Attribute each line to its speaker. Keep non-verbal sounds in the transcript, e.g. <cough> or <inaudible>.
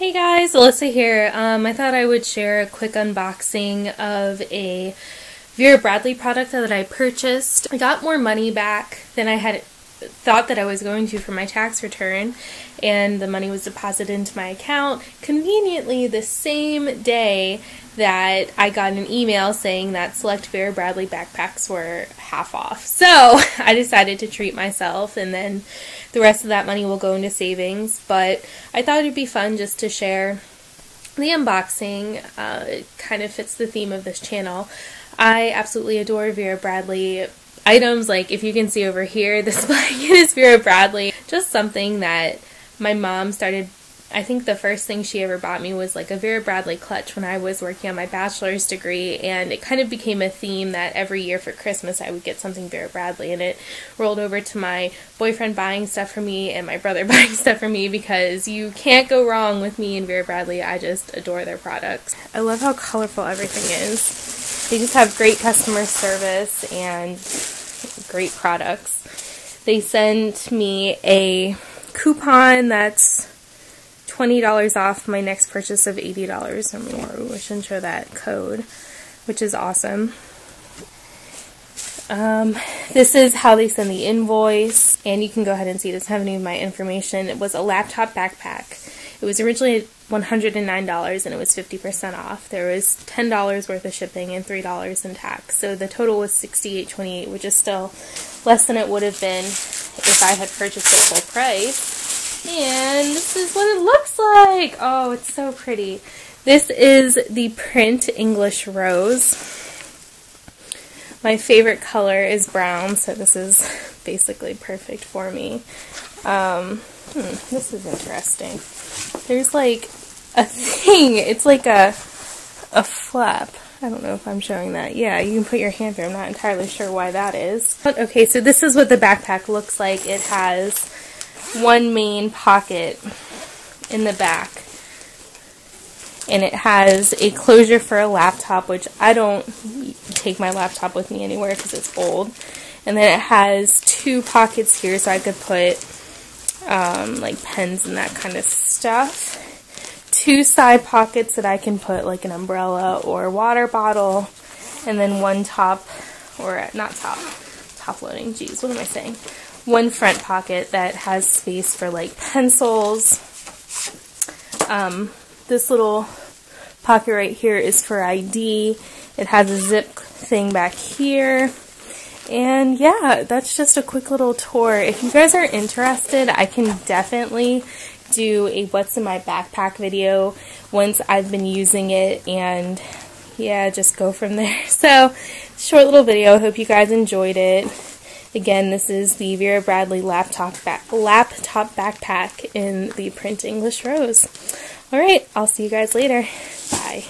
Speaker 1: Hey guys, Alyssa here. Um, I thought I would share a quick unboxing of a Vera Bradley product that I purchased. I got more money back than I had thought that I was going to for my tax return, and the money was deposited into my account conveniently the same day that I got an email saying that select Vera Bradley backpacks were half off. So <laughs> I decided to treat myself, and then the rest of that money will go into savings. But I thought it'd be fun just to share the unboxing. Uh, it kind of fits the theme of this channel. I absolutely adore Vera Bradley items. Like if you can see over here, <laughs> this blanket is Vera Bradley. Just something that my mom started I think the first thing she ever bought me was like a Vera Bradley clutch when I was working on my bachelor's degree, and it kind of became a theme that every year for Christmas I would get something Vera Bradley, and it rolled over to my boyfriend buying stuff for me and my brother <laughs> buying stuff for me because you can't go wrong with me and Vera Bradley. I just adore their products. I love how colorful everything is. They just have great customer service and great products. They sent me a coupon that's $20 off my next purchase of $80 or more. I shouldn't show that code, which is awesome. Um, this is how they send the invoice, and you can go ahead and see it. doesn't have any of my information. It was a laptop backpack. It was originally $109 and it was 50% off. There was $10 worth of shipping and $3 in tax. So the total was $68.28, which is still less than it would have been if I had purchased it full price. And this is what it looks like. Oh, it's so pretty. This is the Print English Rose. My favorite color is brown, so this is <laughs> basically perfect for me. Um, hmm, this is interesting. There's like a <laughs> thing. It's like a a flap. I don't know if I'm showing that. Yeah, you can put your hand through. I'm not entirely sure why that is. But okay, so this is what the backpack looks like. It has one main pocket in the back. And it has a closure for a laptop, which I don't take my laptop with me anywhere because it's old. And then it has two pockets here so I could put um, like pens and that kind of stuff. Two side pockets that I can put like an umbrella or water bottle. And then one top, or not top, top loading, geez, what am I saying? one front pocket that has space for like pencils. Um, this little pocket right here is for ID. It has a zip thing back here. And yeah, that's just a quick little tour. If you guys are interested, I can definitely do a what's in my backpack video once I've been using it and yeah, just go from there. <laughs> So, short little video. Hope you guys enjoyed it. Again, this is the Vera Bradley laptop, laptop backpack in the Print English Rose. Alright, I'll see you guys later. Bye.